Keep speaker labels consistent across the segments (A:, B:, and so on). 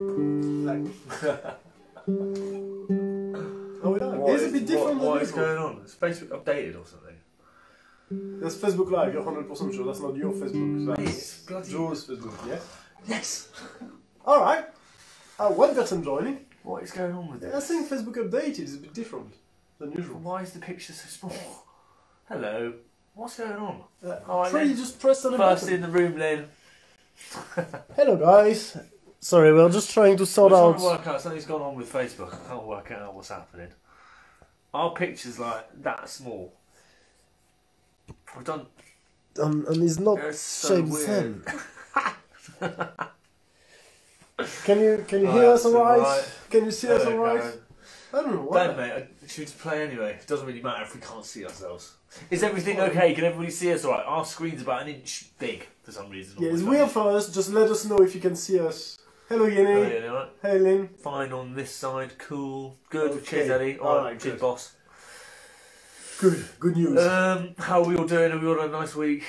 A: Like, oh, don't.
B: What
A: It's a bit different
B: What, what is going on? Is Facebook updated or something?
A: That's Facebook Live. You're 100% sure that's not your Facebook.
B: It's
A: That's
B: bloody-
A: Joe's Facebook. Yes.
B: Yes.
A: All right. Uh, one person joining.
B: What is going on with
A: it?
B: I
A: think Facebook updated is a bit different than usual.
B: Why is the picture so small? Hello. What's going on?
A: Uh,
B: All right, then.
A: just pressed on the
B: First
A: button.
B: in the room, then.
A: Hello, guys. Sorry, we're just trying to sort out.
B: to work out something's gone on with Facebook. I can't work out what's happening. Our picture's like that small. We've done.
A: Um, and it's not
B: It's so
A: shaped
B: weird.
A: Can you can you hear us alright? Can you see us alright? I don't know why.
B: Ben, mate, I- should we just play anyway? It doesn't really matter if we can't see ourselves. Is everything okay? Can everybody see us alright? Our screen's about an inch big for some reason.
A: Yeah, it's weird for us. Just let us know if you can see us. Hello,
B: yeah, alright.
A: Hey, Lynn.
B: Fine on this side, cool. Good.
A: Okay.
B: Cheers, Eddie.
A: Alright,
B: Alright, cheers,
A: good.
B: boss.
A: Good. Good news.
B: Um, how are we all doing? Have we all had a nice week?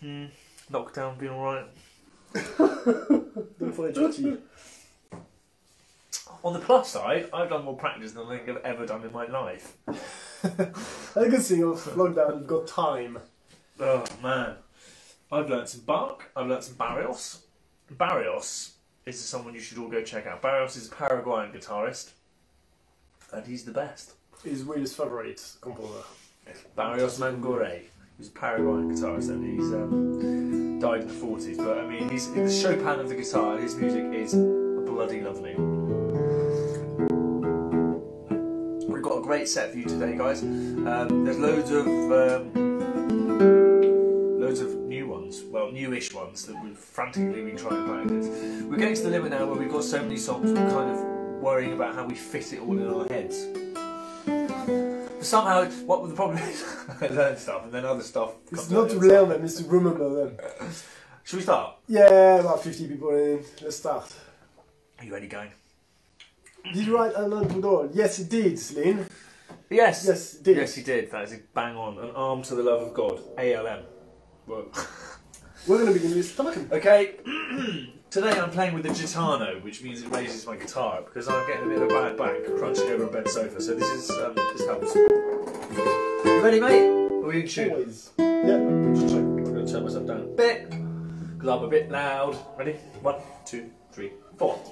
B: Hmm. Lockdown been alright?
A: Don't forget your.
B: On the plus side, I've done more practice than I think I've ever done in my life.
A: A good thing of lockdown, you've got time.
B: Oh man, I've learnt some bark, I've learnt some Barrios. Barrios is someone you should all go check out. Barrios is a Paraguayan guitarist, and he's the best.
A: He's Will's favourite composer.
B: Barrios Mangore. He's a Paraguayan guitarist, and he's um, died in the forties. But I mean, he's the Chopin of the guitar. His music is bloody lovely. We've got a great set for you today, guys. Um, there's loads of um, ones that we've frantically been trying to practice. We're getting to the limit now where we've got so many songs, we're kind of worrying about how we fit it all in our heads. But Somehow, what the problem is, I learn stuff and then other stuff.
A: It's not to learn them, it's to remember them.
B: Should we start?
A: Yeah, about 50 people in. Let's start.
B: Are you ready, going?
A: Did you write Alan Tudor? Yes, it did, Lynn.
B: Yes.
A: Yes, it did.
B: Yes, he did. That is a bang on. An arm to the love of God. ALM. Well,
A: We're going to begin with talking.
B: Okay, today I'm playing with the Gitano, which means it raises my guitar up because I'm getting a bit of a bad back crunching over a bed sofa. So this is um, this helps. You ready, mate? Are we in tune?
A: Always. Yeah, just check.
B: I'm going to turn myself down a bit because I'm a bit loud. Ready? One, two, three, four.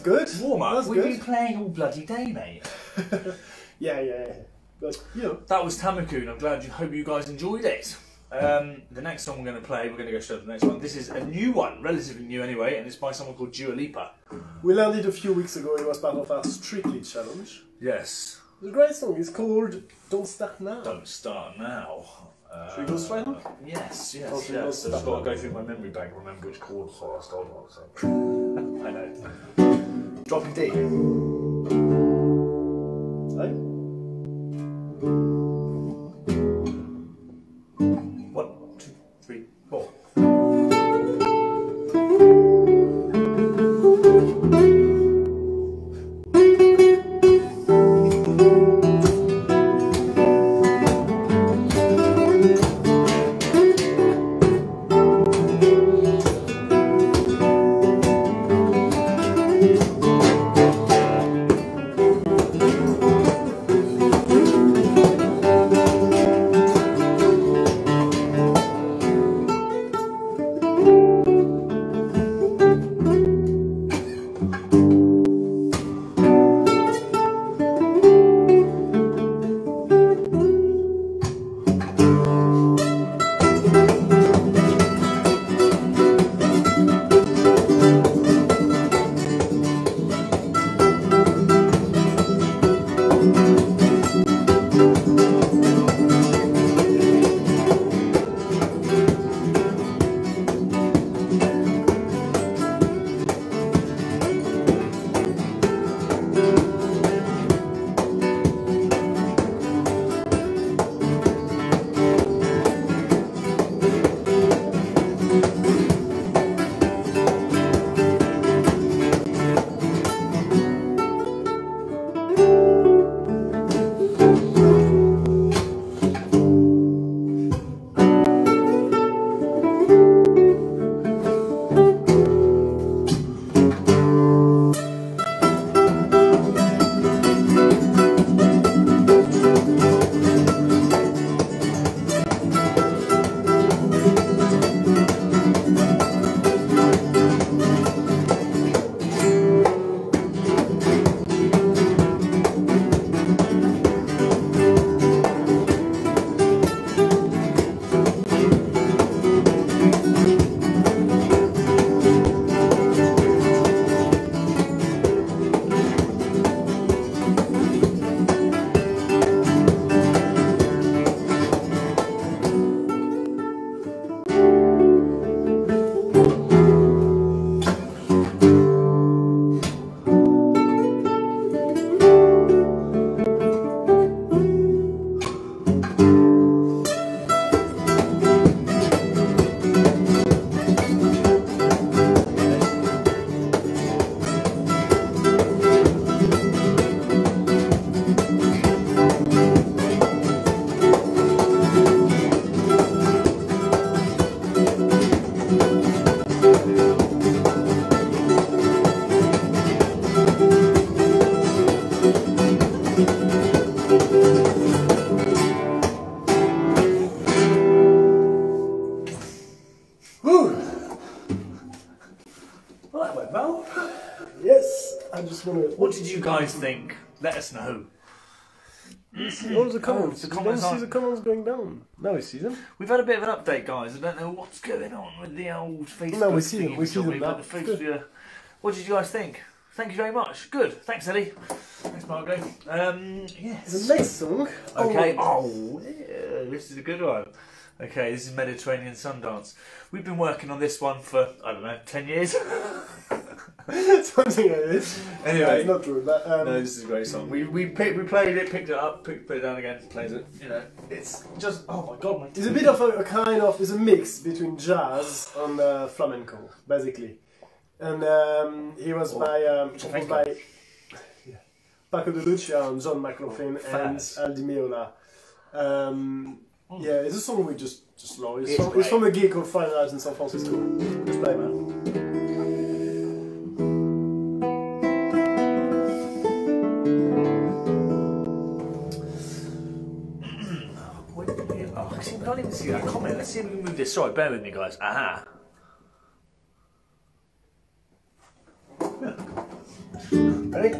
A: Of you, good.
B: Warm up.
A: That's
B: We've
A: good.
B: been playing all bloody day, mate.
A: Yeah, yeah, yeah. But, you know.
B: That was Tamaku, and I'm glad you hope you guys enjoyed it. Um, the next song we're going to play, we're going to go straight to the next one. This is a new one, relatively new anyway, and it's by someone called Dua Lipa.
A: We learned it a few weeks ago, it was part of our Strictly challenge.
B: Yes.
A: It's a great song, it's called Don't Start Now.
B: Don't start now. Uh,
A: Should we go straight on?
B: Yes, yes,
A: Okay,
B: yes.
A: let's
B: I've got to go through my memory bank remember which chord first. Hold on a second. I know. Dropping D. guys think? Let us know.
A: All the comments.
B: the
A: You
B: comments
A: don't see the comments going down. Now we see them.
B: We've had a bit of an update, guys. I don't know what's going on with the old Facebook.
A: No, we see them, we see
B: told
A: them
B: me,
A: now.
B: the Facebook- What did you guys think? Thank you very much. Good. Thanks, Eddie. Thanks, Margot. Um, yes.
A: The next song.
B: Okay.
A: Oh,
B: Oh, yeah, this is a good one. Okay, this is Mediterranean Sundance. We've been working on this one for I don't know, ten years.
A: something like this.
B: Anyway.
A: it's not true, but um,
B: No, this is a great song. We we picked, we played it, picked it up, picked, put it down again, plays it. You know, it's just oh my god, my
A: it's a bit of a, a kind of it's a mix between jazz and uh, flamenco, basically. And um, he was
B: Or
A: by um, composed by yeah, Paco de Lucia and John McLaughlin and
B: Faz.
A: Al Di Meola. Um,
B: Mm.
A: yeah, it's a song we just just it's, from, it's from a gig called Five Lives in San Francisco. Let's play, man.
B: Oh, I can't even see that comment. Let's see if we can move this. Sorry, bear with me, guys. Aha.
A: Ready?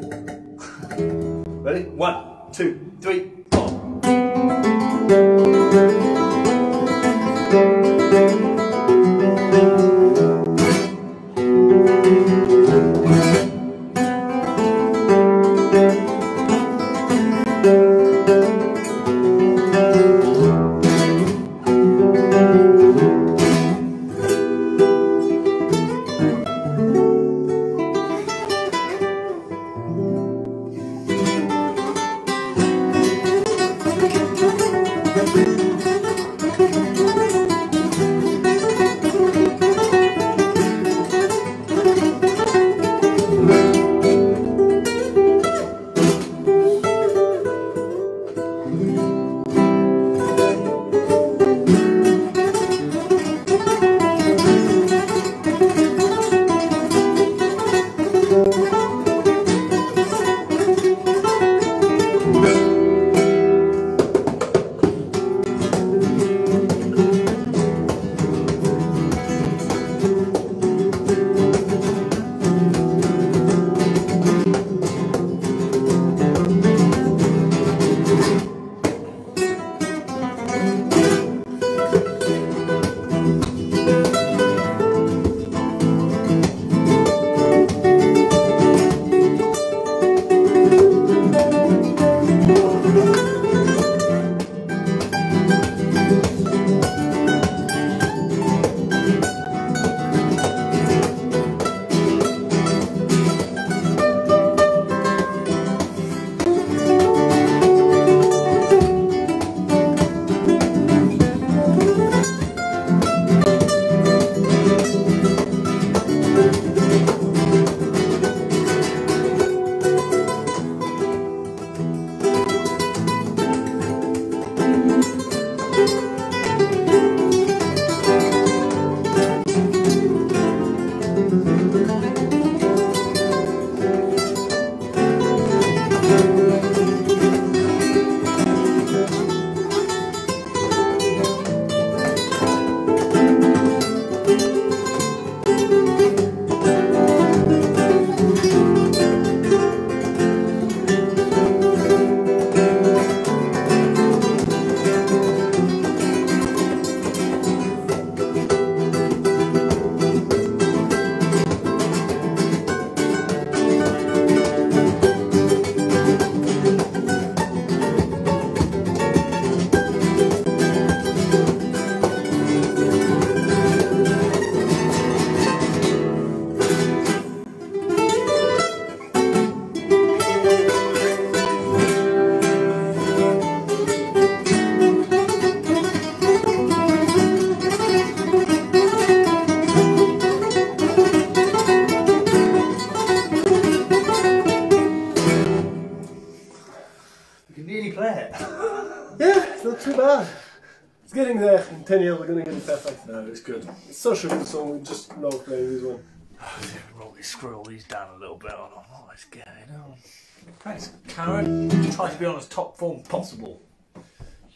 B: Ready? One, two, three, four. No, it's good.
A: It's such a good song, we just love playing this one.
B: Roll these, screw all these down a little bit. Hold on, what is going on? Thanks, Karen. Try to be on as top form possible.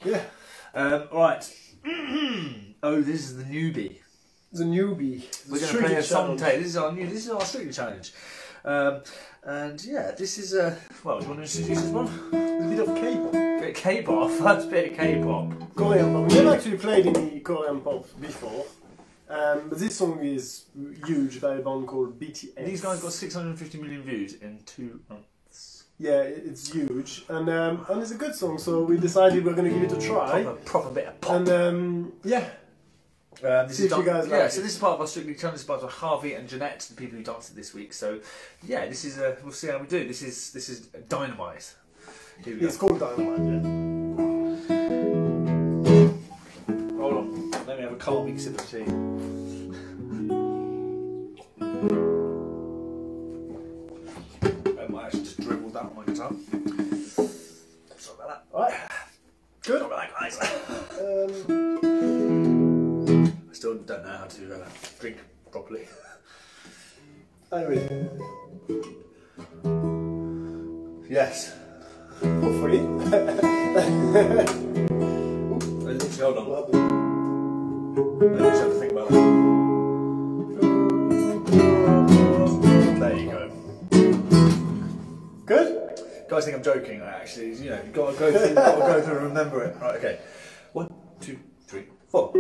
A: Yeah,
B: Um, right. oh, this is the newbie.
A: the newbie.
B: We're going to play a song. This is our new. This is our strictly challenge. Um, and yeah, this is a. Well, do you want to introduce this one?
A: A bit of K-pop.
B: Bit of K-pop. First bit of K-pop.
A: Korean pop. We've actually played any Korean pop before. Um, but this song is huge by a band called BTS.
B: These guys got 650 million views in two months.
A: Yeah, it's huge. And um, and it's a good song, so we decided we're going to give it a try.
B: Proper, proper bit of pop.
A: And um, yeah,
B: Um, this
A: See
B: is
A: if you guys
B: yeah,
A: like
B: so
A: it.
B: this is part of our Strictly Challenge, part of Harvey and Jeanette, the people who danced it this week. So, yeah, this is uh, we'll see how we do. This is this is dynamite. Here we go.
A: it's called Dynamite.
B: Hold on, let me have a calming sip of tea. I might actually just dribble that on my guitar. Sorry about that.
A: Alright, good.
B: Sorry about that, guys.
A: Um,
B: still don't know how to uh, drink properly.
A: anyway,
B: Yes.
A: hopefully.
B: Hold on. I have to think about that. There you go. Good? Guys think I'm joking. I Actually, you know, you've got to go through, got to go through and remember it. Right, okay. One, two, three, four.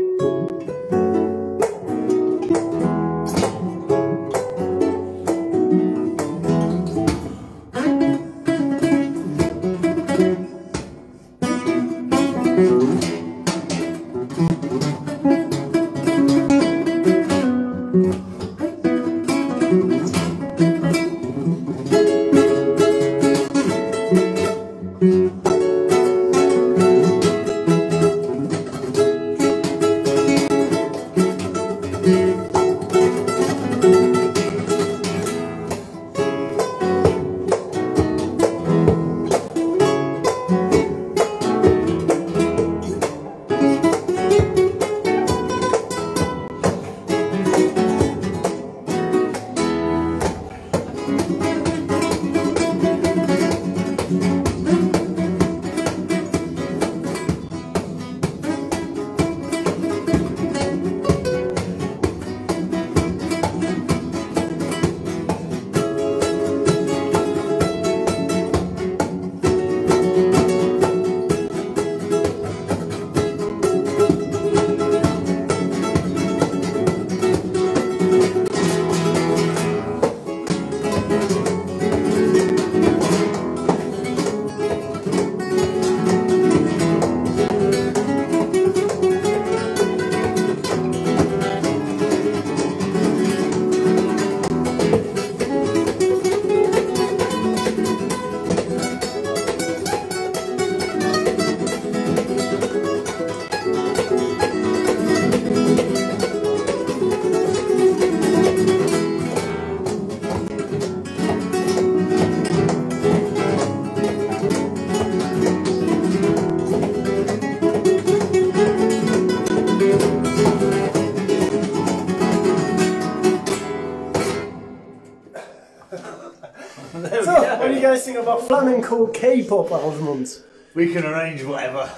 A: About flamenco K-pop arrangements?
B: We can arrange whatever.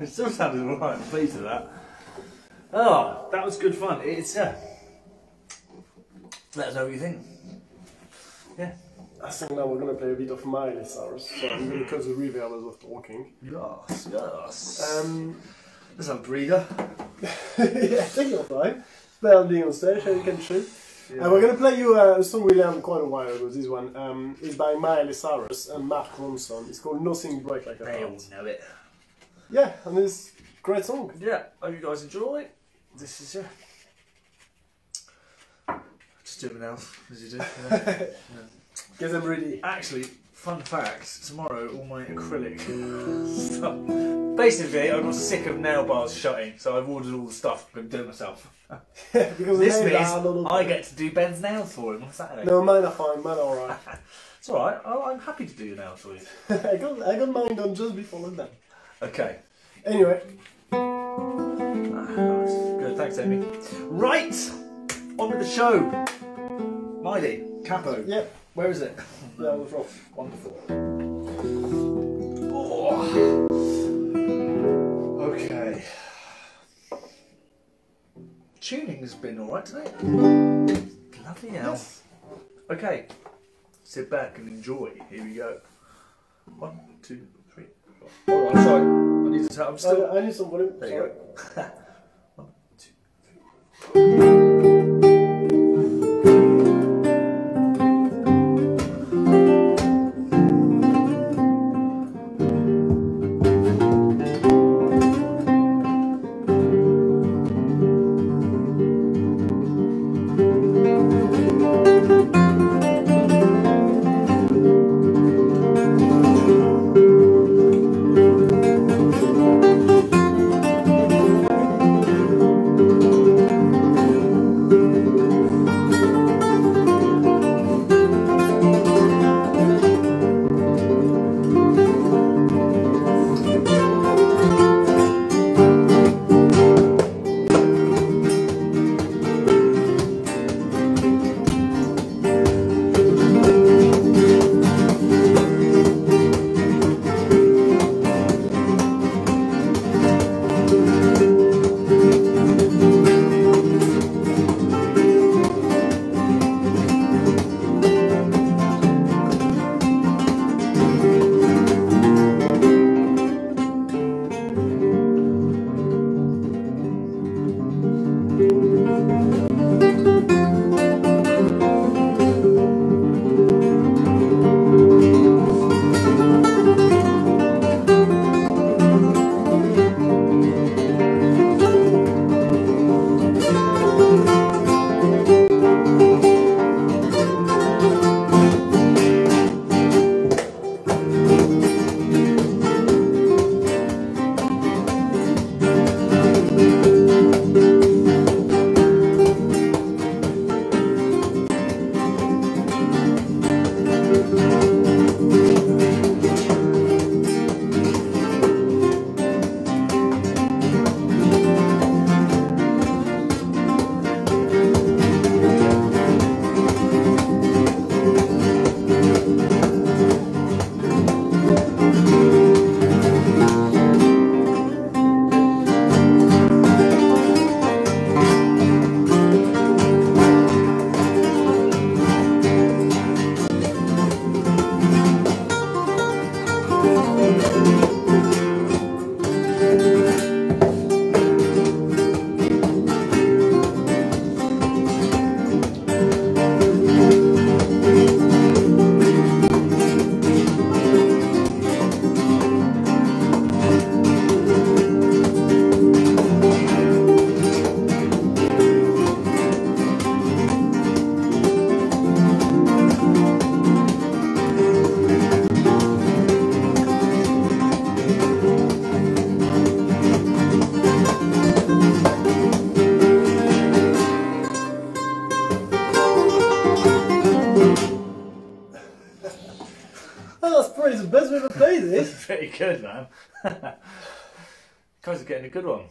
B: it still sounded alright. I'm pleased with that. Oh, that was good fun. It's yeah. Let us know what you think. Yeah.
A: I think now we're gonna play a bit of Miley Cyrus, so I'm gonna cut the reverb as we're talking.
B: Yes, yes.
A: Um,
B: There's a breeder.
A: yeah, take your time. It's better than being on stage, as you can And we're gonna play you uh, a song we learned quite a while ago. This one um, is by Miley Cyrus and Mark Ronson. It's called Nothing Break Like a
B: They all know it.
A: Yeah, and it's a great song.
B: Yeah, hope you guys enjoy. it. This is yeah. Just doing else as you do. yeah.
A: Get them ready.
B: Actually, fun fact: tomorrow all my acrylic stuff. Basically, I got sick of nail bars shutting, so I've ordered all the stuff. I'm do it myself.
A: because
B: This means
A: are a little-
B: I get to do Ben's nails for him on Saturday.
A: No, mine are fine. Mine are alright.
B: It's all right. I- I'm happy to do your nails for you.
A: I got I got mine done just before lockdown.
B: Okay.
A: Anyway,
B: Ah, nice. Good. Thanks, Amy. Right. On with the show. Miley, Capo.
A: yeah,
B: Where is it?
A: yeah, on the floor.
B: Wonderful. Oh. Okay. Tuning has been alright today. Bloody hell.
A: Yes.
B: Okay. Sit back and enjoy. Here we go. One, two, three, four. Hold on, sorry. I need to tell. I'm still.
A: I, I need some volume.
B: There
A: Sorry.
B: you go. One, two, three.
A: Thank
B: pretty good, man. Guys are getting a good one.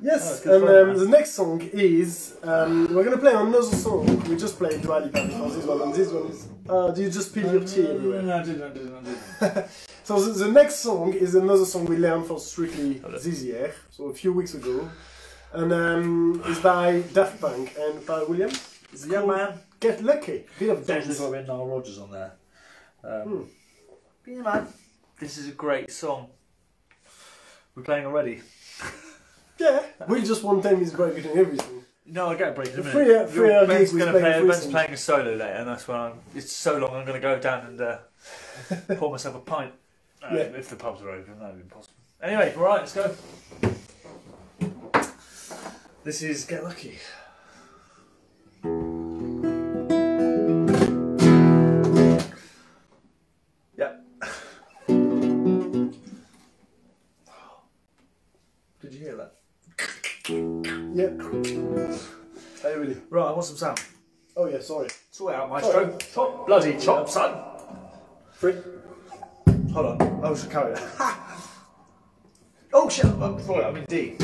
A: Yes,
B: Oh, good
A: and
B: fun,
A: um, the next song is um, we're gonna play another song. We just played Dua Lipa before this one, and this one is. Uh, do you just spill your tea everywhere?
B: No, I didn't, I didn't, I didn't.
A: So the, the next song is another song we learned for Strictly this year, so a few weeks ago, and um, it's by Daft Punk and Pharrell Williams.
B: It's a young man.
A: Get Lucky, bit of dance.
B: a little bit Nile Rodgers on there. Um,
A: Hmm.
B: yeah, man. This is a great song. We're playing already.
A: Yeah, we just one time is breaking everything.
B: No, I get a break in a minute.
A: three- uh,
B: Your
A: hour
B: Ben's gonna
A: play
B: play. Ben's playing a solo later, and that's when I'm. It's so long. I'm gonna go down and uh, pour myself a pint. Uh,
A: Yeah.
B: If the pubs are open, that would be possible. Anyway, right, let's go. This is Get Lucky. Right, I want some sound.
A: Oh yeah, sorry.
B: Sort out, maestro. Chop, bloody chop, son.
A: Free.
B: Hold on. Oh, should carry that. oh shit! I'm sorry, I'm in D.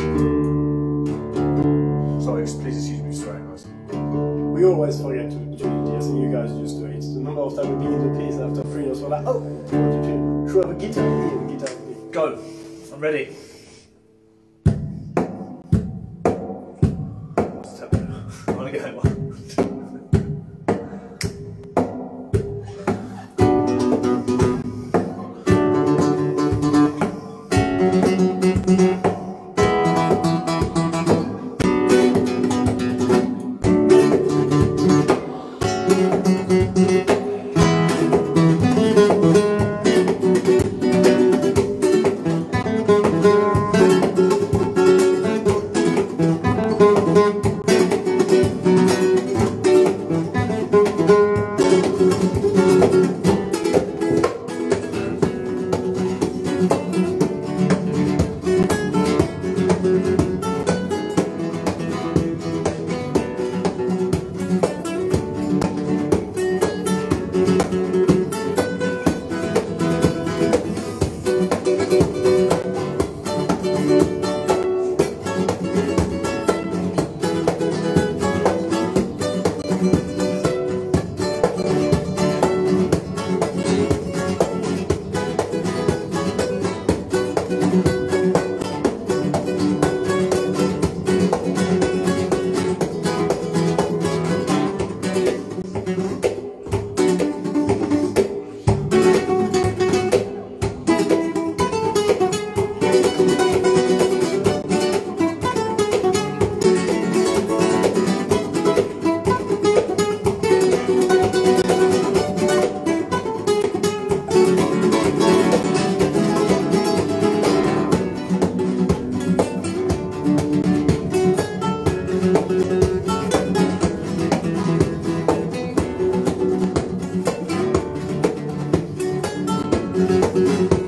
B: Sorry, please excuse me for swearing, guys.
A: We always forget to do yes, and you guys just do it. The number of times we've been in the piece after three years, we're like, oh, what did you do? Should have a guitar here and guitar.
B: Go. I'm ready. I Música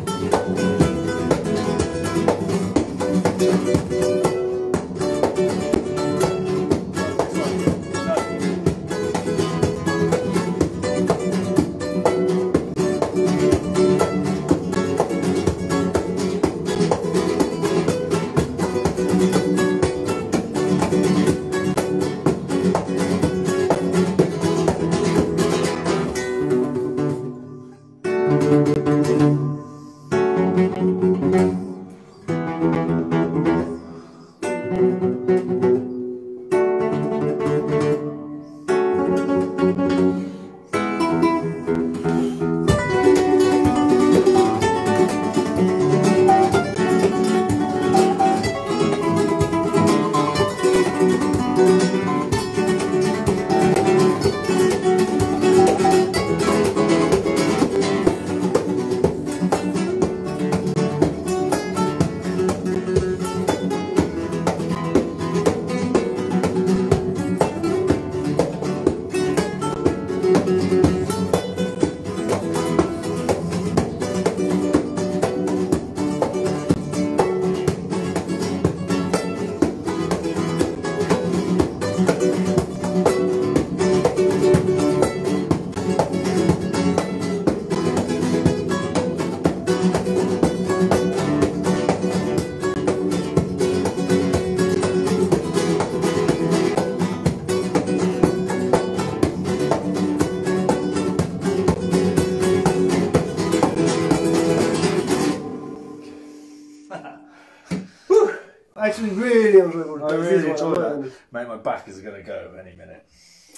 B: want to go. I
A: This
B: really
A: what
B: enjoy
A: I'm
B: that.
A: learning.
B: Mate, my back is going to go any minute.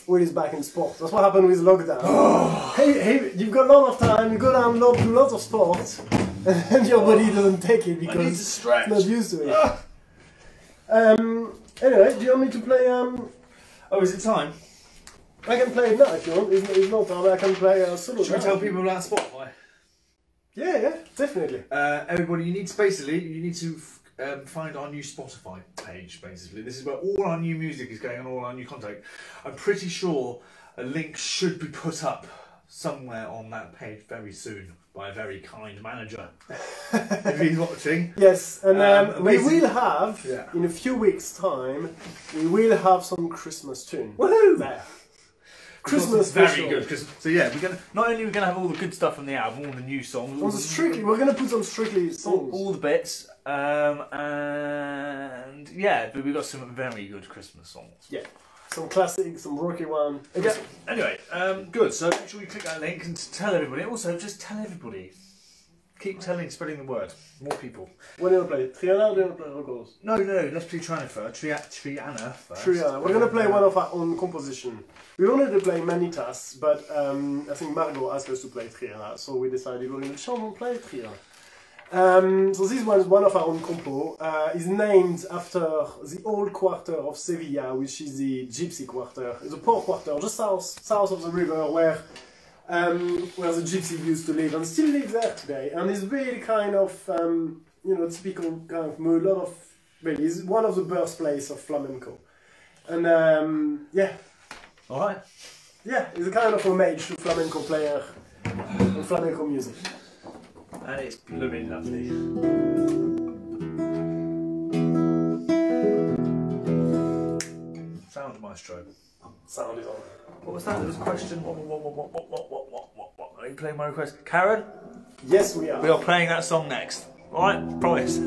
A: With his back in sport. That's what happened with lockdown. hey, hey, you've got a lot of time, you go down, lot, do lots of sport, and then your body doesn't take it
B: I need to
A: because
B: stretch.
A: it's not used to it. Um, anyway, do you want me to play? Um,
B: Oh, is it time?
A: I can play it now if you want. It's, it's not time. I can play a solo.
B: Should we tell people about Spotify?
A: Yeah, yeah, definitely.
B: Uh, everybody, you need to basically you need to f- um, find our new Spotify page. Basically, this is where all our new music is going and all our new content. I'm pretty sure a link should be put up somewhere on that page very soon by a very kind manager. if he's watching,
A: Yes, and um,
B: Um,
A: we will have
B: Yeah.
A: in a few weeks' time. We will have some Christmas tune.
B: woohoo!
A: There. Christmas
B: very
A: special.
B: good. So yeah, we're gonna not only we're gonna have all the good stuff from the album, all the new songs, all
A: On
B: the,
A: Strictly, we're gonna put some Strictly
B: all,
A: songs.
B: all the bits, um, and yeah, but we've got some very good Christmas songs. Yeah.
A: Some classic, some rocky one.
B: Yeah. Anyway, um, good. So make sure you click that link and tell everybody. Also, just tell everybody. Keep telling, spreading the word. More people.
A: What do you play? Triana or do you play Rocos?
B: No, no. Let's play Triana first. Tri- Triana first.
A: Triana. We're gonna play one of our own composition. We wanted to play Manitas, but um, I think Margot asked us to play Triana, so we decided we're gonna change and play Triana. Um, so this one is one of our own compo. Uh, is named after the old quarter of Sevilla, which is the Gypsy quarter. the a poor quarter, just south south of the river, where um, where the gypsy used to live and still live there today. And it's really kind of um, you know typical kind of mood. A lot of really, it's one of the birthplace of flamenco. And um, yeah,
B: All right.
A: yeah, it's a kind of homage to flamenco player and flamenco music.
B: And it's blooming lovely. Sound maestro.
A: Sound is on.
B: What was that? There was a question. What, what, what, what, what, what, what, what, what, what? Are you playing my request? Karen,
A: Yes, we are.
B: we are playing that song next. Alright? Promise.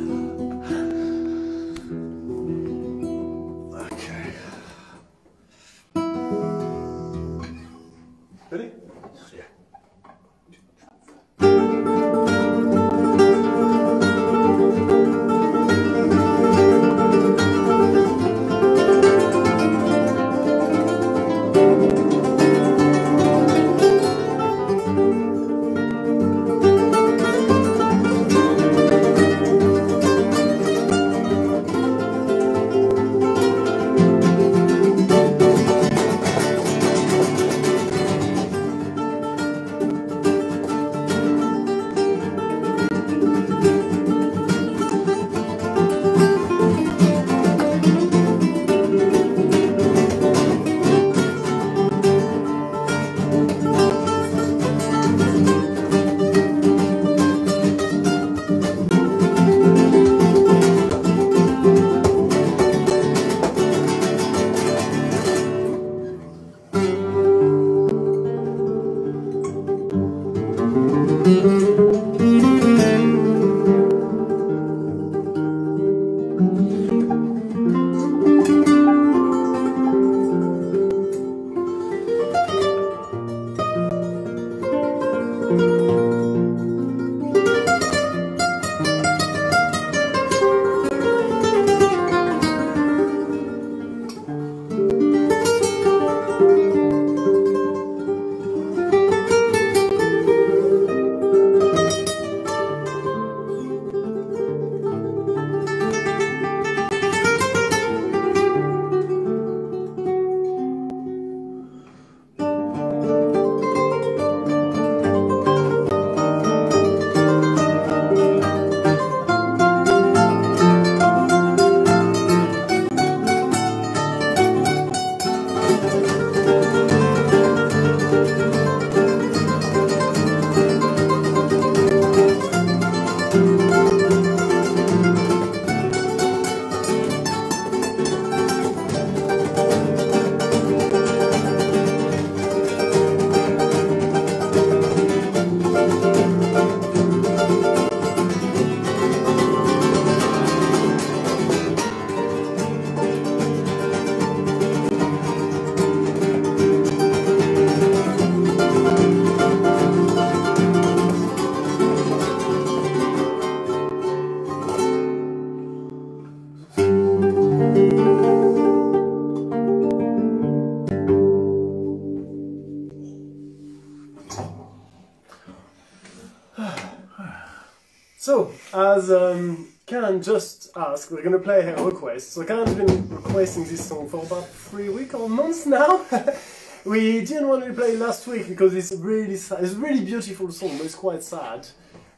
A: As um, Karen just asked, we're gonna play her request. So Karen's been requesting this song for about three weeks or months now. we didn't want to play last week because it's really sad. It's a really beautiful song, but it's quite sad.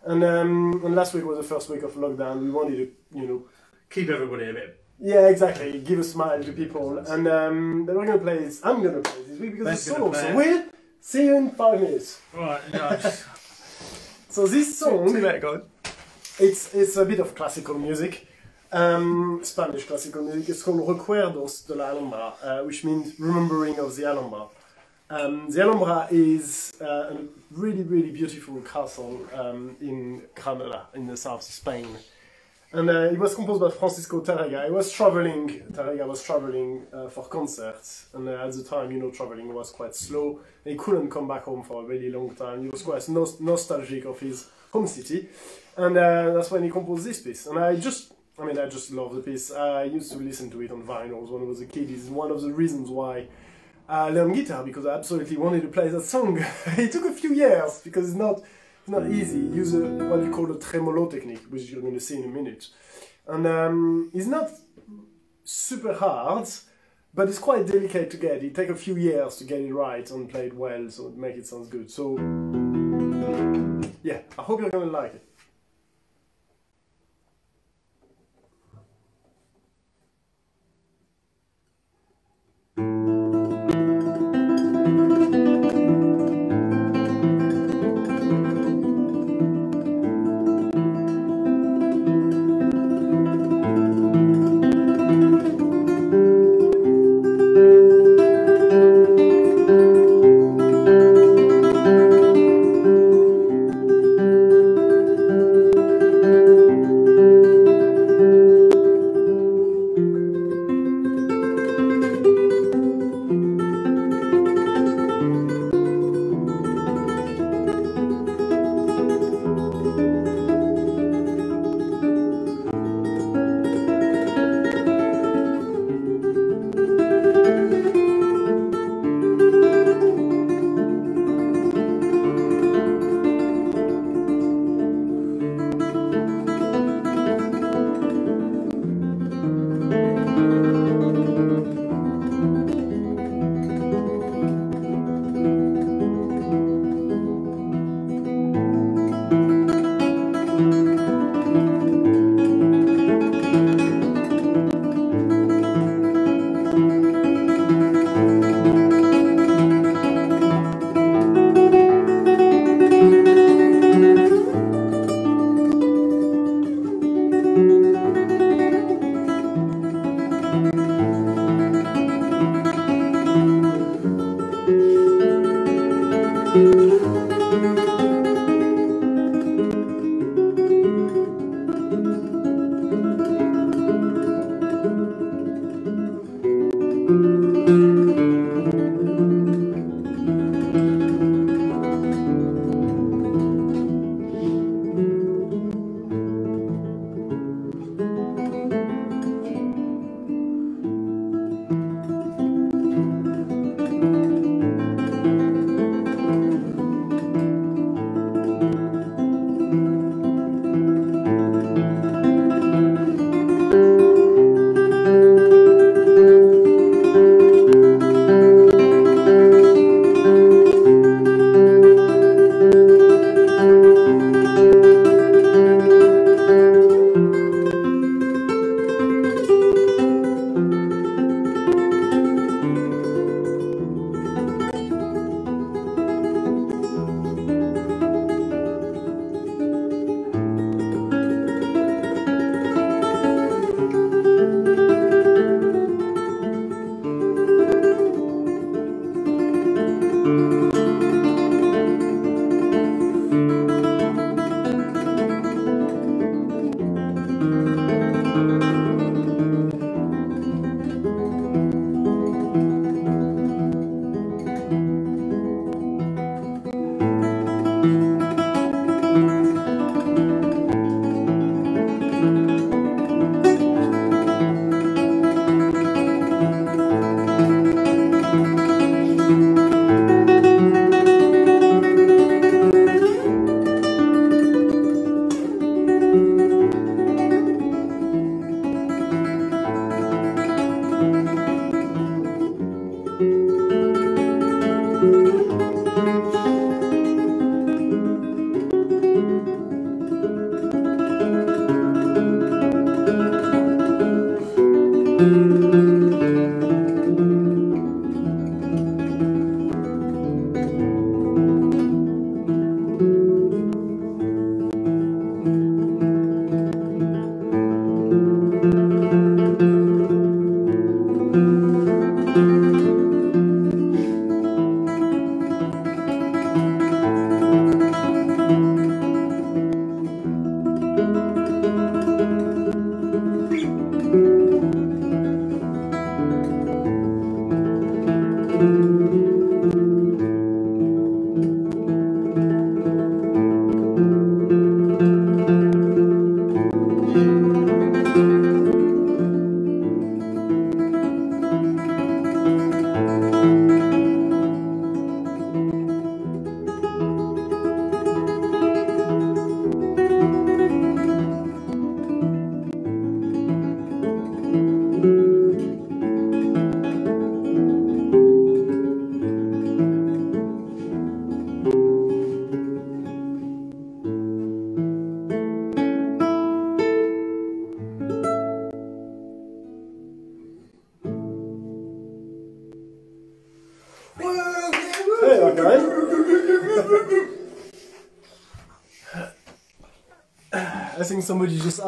A: And um, and last week was the first week of lockdown. We wanted to, you know,
B: Keep everybody a bit.
A: yeah, exactly, give a smile to people. And um, then we're gonna play this. I'm gonna play this week because
B: Ben's
A: it's
B: gonna
A: solo.
B: play
A: So
B: it.
A: we'll see you in five minutes.
B: Right, no, just
A: So this song.
B: guys.
A: It's it's a bit of classical music, um, Spanish classical music. It's called Recuerdos de la Alhambra, uh, which means remembering of the Alhambra. Um, the Alhambra is uh, a really really beautiful castle um, in Granada, in the south of Spain, and uh, it was composed by Francisco Tarrega. He was traveling. Tarrega was traveling uh, for concerts, and uh, at the time, you know, traveling was quite slow. He couldn't come back home for a really long time. He was quite nos- nostalgic of his home city and uh, that's when he composed this piece. And I just, I mean, I just love the piece. I used to listen to it on vinyls when I was a kid. It's one of the reasons why I learned guitar because I absolutely wanted to play that song. it took a few years because it's not, it's not easy. Use a, what you call a tremolo technique, which you're going to see in a minute. And um, it's not super hard, but it's quite delicate to get. It takes a few years to get it right and play it well, so it make it sound good. So yeah, I hope you're gonna like it.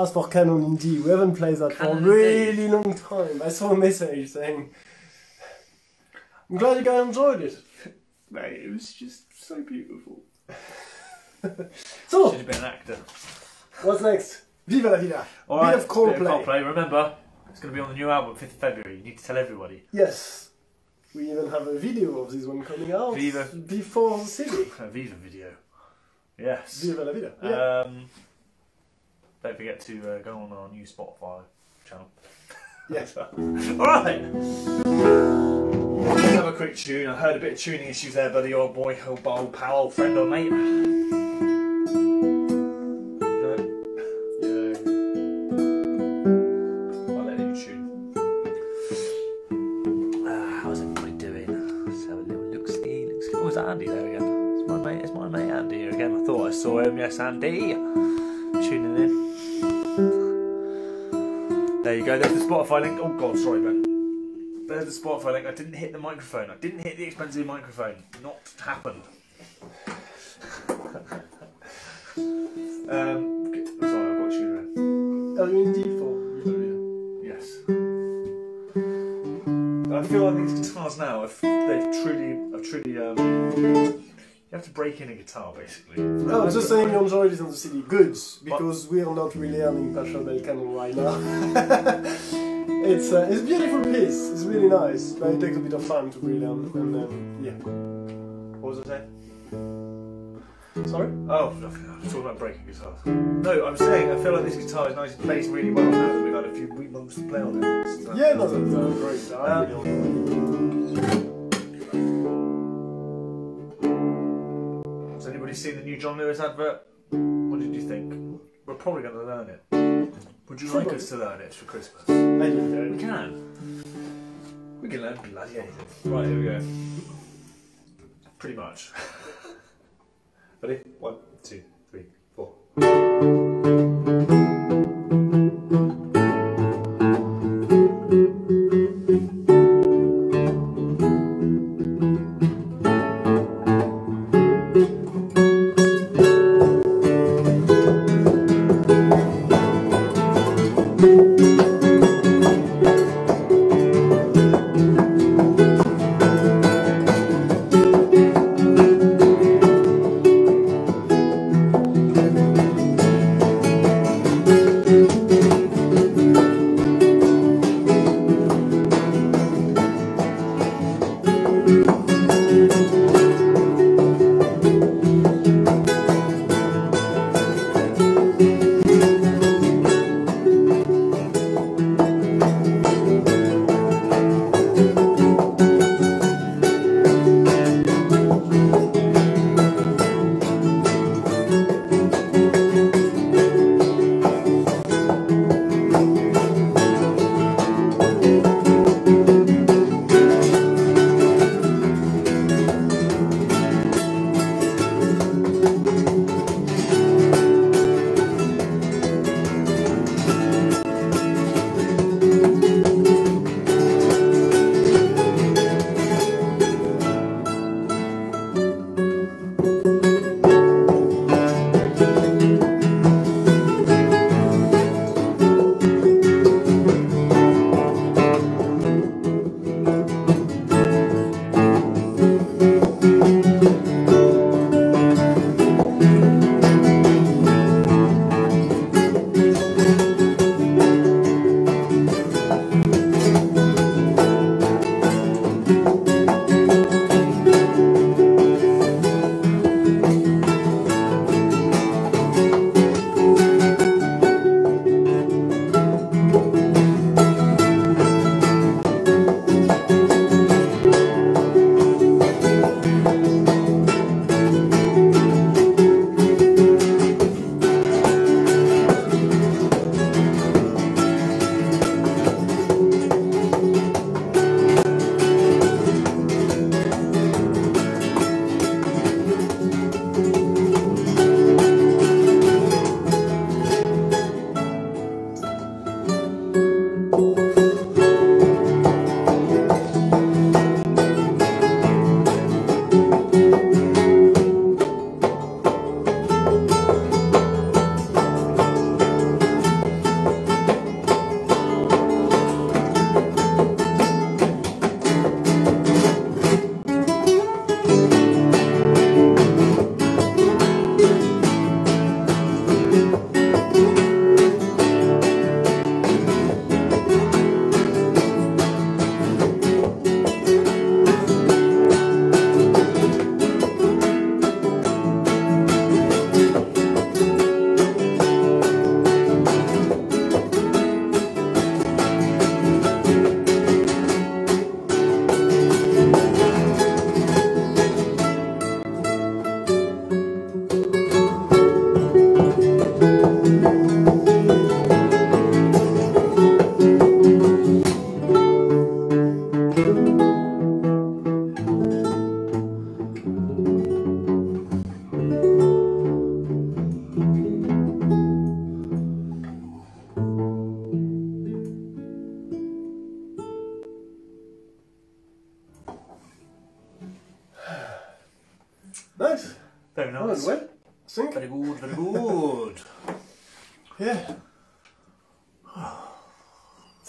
A: Asked for Canon in D. We haven't played that for a
B: Canon D.
A: really long time. I saw a message saying, I'm glad you guys enjoyed it.
B: Mate, it was just so beautiful.
A: So,
B: Should have been an actor.
A: what's next? Viva la vida.
B: Alright,
A: bit of Coldplay.
B: Coldplay. Remember, it's going to be on the new album, 5th of February. You need to tell everybody.
A: Yes. We even have a video of this one coming out
B: Viva.
A: before the city.
B: A Viva video. Yes.
A: Viva la vida. Yeah.
B: Um, don't forget to uh, go on our new Spotify channel.
A: Yes.
B: Alright. Let's have a quick tune. I heard a bit of tuning issues there, buddy. Old boy, old, old pal, old friend, old mate. No?
A: yeah.
B: I'll let you tune. Ah, how's everybody doing? Let's have a little look see. Look. Oh, is that Andy there again? It's my mate, it's my mate Andy here again. I thought I saw him. Yes, Andy. Spotify link. Oh god, sorry Ben. There's the Spotify link. I didn't hit the microphone. I didn't hit the expensive microphone. Not happened. You have to break in a guitar basically.
A: No, I'm just saying you enjoyed it on the CD. Good, because we are not really learning Bel Canon right now. it's uh, it's a beautiful piece. It's really nice, but it takes a bit of time to relearn. And um, yeah.
B: What was I saying?
A: Sorry.
B: Oh, I was talking about breaking guitars. No, I'm saying I feel like this guitar is nice. It plays really well now that we've had a few week months to play on it. Uh,
A: Yeah, no, that's uh, great. I
B: seen the new John Lewis advert? What did you think? We're probably going to learn it. Would you like us to learn it for Christmas?
A: I don't know.
B: We can. We can learn bloody anything. Right, here we go. Pretty much. Ready? One, two, three, four.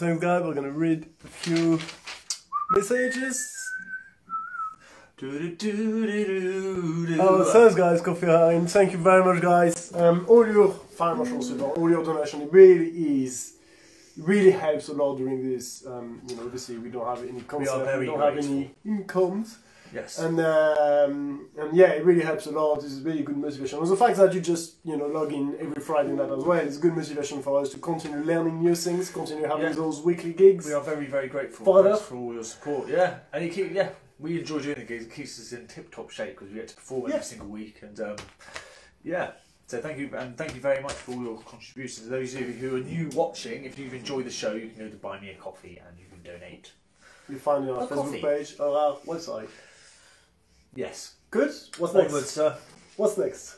A: So, guys, we're gonna read a few messages. Oh, thanks, guys, Coffee Hine. Thank you very much, guys. Um, all your financial support, all your donation, it really is, really helps a lot during this. Um, you know, obviously, we don't have any concept,
B: very
A: don't have any incomes.
B: Yes.
A: And um, and yeah, it really helps a lot. It's really good motivation. And the fact that you just you know log in every Friday night as well is good motivation for us to continue learning new things, continue having
B: Yeah.
A: those weekly gigs.
B: We are very, very grateful
A: Father.
B: Thanks for all your support. Yeah, and you keep, yeah, we enjoy doing the gigs. It keeps us in tip-top shape because we get to perform
A: Yeah.
B: every single week, and um, yeah. So thank you, and thank you very much for all your contributions. Those of you who are new watching, if you've enjoyed the show, you can go to buy me a coffee and you can donate.
A: You find it on our
B: A
A: Facebook
B: coffee.
A: page or our website.
B: Yes.
A: Good. What's next?
B: Onwards, sir.
A: What's next?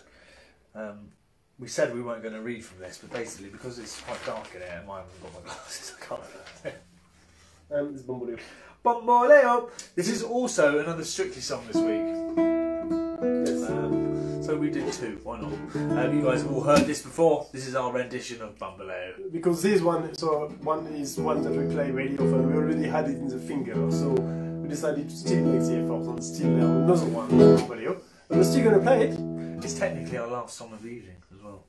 B: Um, we said we weren't going to read from this, but basically because it's quite dark in here, and I haven't got my glasses, I can't.
A: Um, it's Bumblebee.
B: Bamboleo! This is also another Strictly song this week.
A: Yes.
B: Um, so we did two, why not? Um, you guys have all heard this before. This is our rendition of Bamboleo.
A: Because this one, so one is one that we play really often. We already had it in the finger, so we decided to still make the effort and still learn another one, Bumblebee. But we're still gonna play it.
B: It's technically our last song of the evening as well.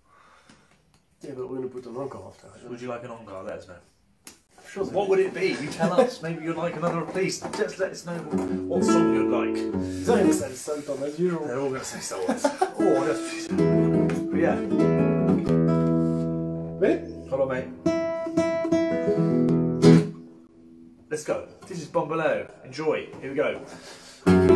A: Yeah, but we're gonna put an encore after.
B: Would you like an encore? Let us know.
A: Sure.
B: What would it be? You tell us. Maybe you'd like another these. Just let us know what song you'd like.
A: They're gonna say Sultan as usual.
B: They're all going to say Wars. oh, just... But yeah.
A: Ready?
B: Hold on, mate. Let's go. This is Bamboleo. Enjoy. Here we go.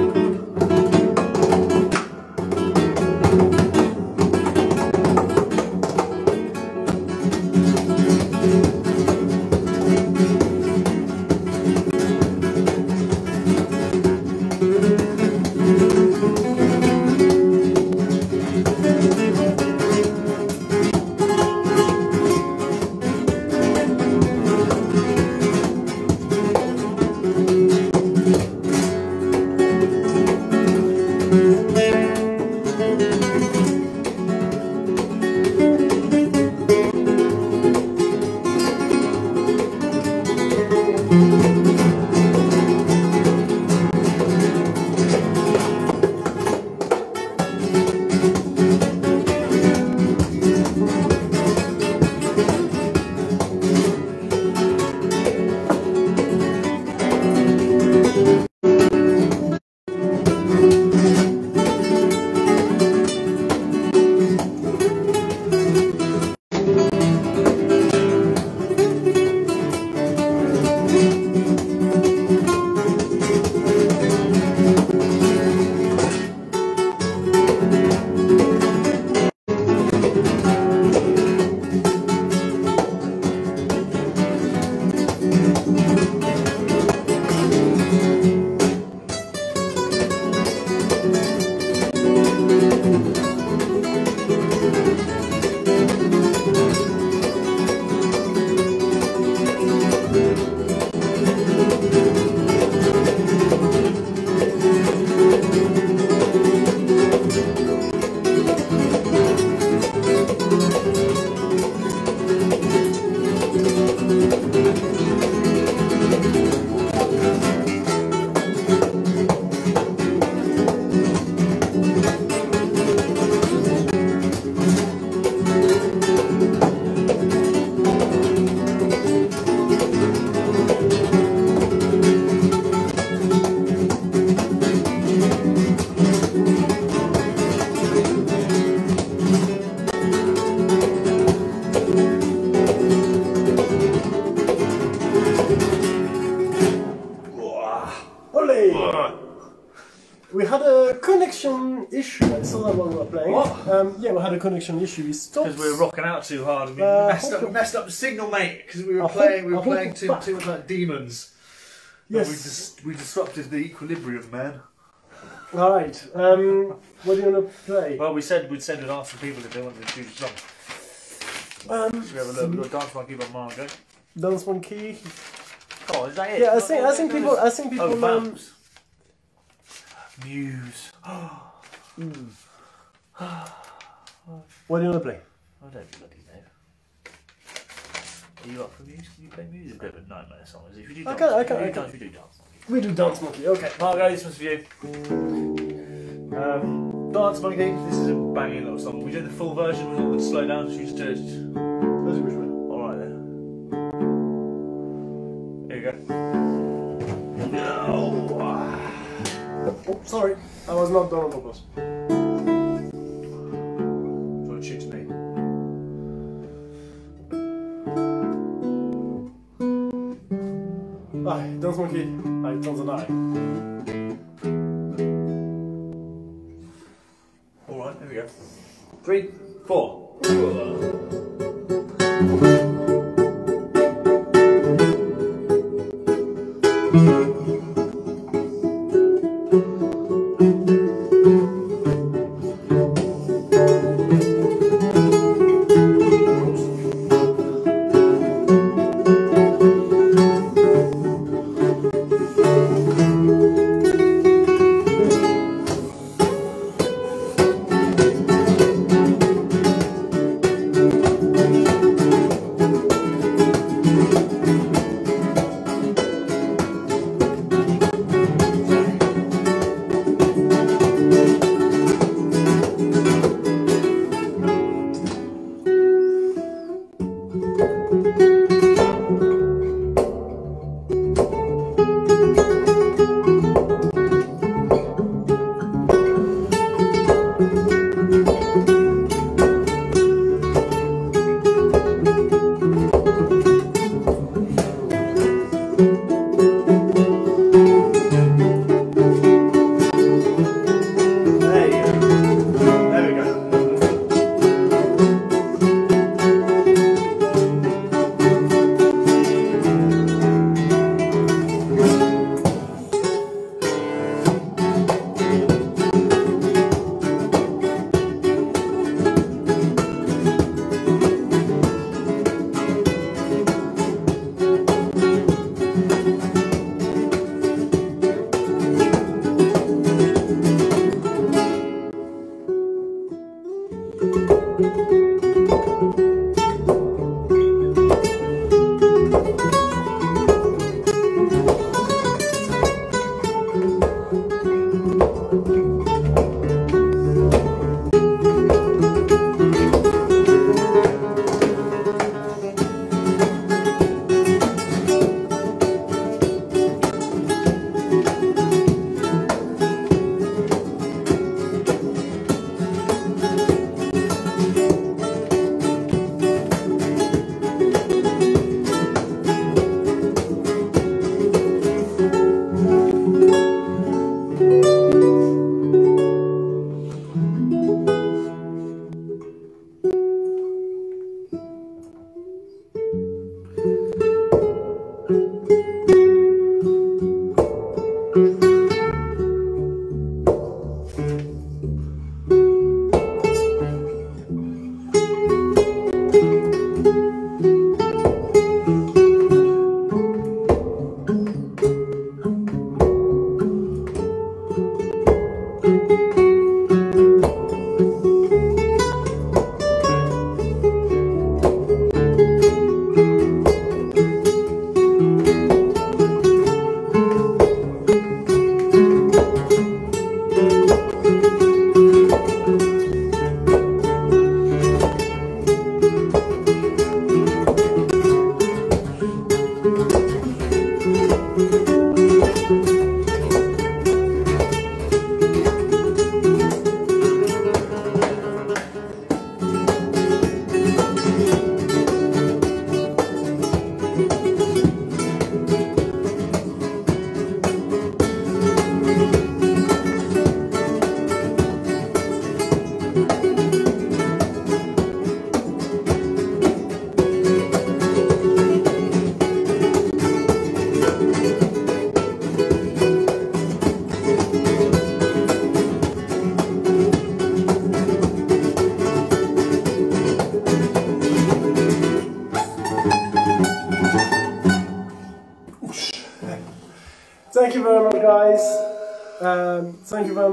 A: A connection issue.
B: Because we were rocking out too hard. We
A: Uh,
B: messed, up,
A: hope-
B: messed up the signal, mate. Because we were
A: I hope-
B: playing, we were
A: hope
B: playing too,
A: back.
B: too much like demons.
A: Yes.
B: We, dis- we disrupted the equilibrium, man.
A: All right. Um, what do you want to play?
B: Well, we said we'd send ask the people if they wanted to choose a song.
A: Um,
B: Should we have a little, little dance monkey by Margot?
A: Dance Monkey.
B: Oh, is that it?
A: Yeah, I think I think people I think
B: Oh,
A: people um,
B: Vamps. Muse.
A: What do you want to play?
B: I don't bloody know. Are you up for music? Can you play music? A bit of a nightmare song. If you do
A: I
B: dance,
A: can- I
B: if
A: can-
B: you
A: I
B: do
A: can.
B: dance, you do dance.
A: We do Dance Monkey, okay.
B: Margot, this one's for you. Um, Dance Monkey, this is a banging little song. We did the full version with all the slow down. Should we just do it?
A: That's a good one.
B: Alright then. Here you go. No!
A: Oh, sorry. I was not done on purpose. Monkey. I Tones and I.
B: Alright, here we go. Three, four.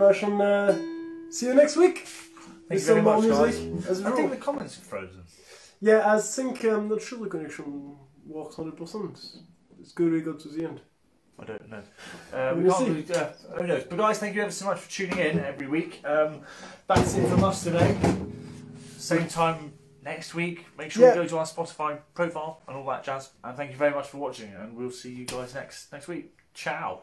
A: Much, and uh, See you next week.
B: Thank
A: With
B: you very
A: some more
B: much, guys.
A: music, as
B: I think the comments are frozen.
A: Yeah, I think I'm not sure the connection works 100%. It's good we got to the end.
B: I don't know. Uh, we can't really, uh, who knows? But guys, thank you ever so much for tuning in every week. Um, that's it from us today. Same time next week. Make sure
A: Yeah.
B: you go to our Spotify profile and all that jazz. And thank you very much for watching. And we'll see you guys next next week. Ciao.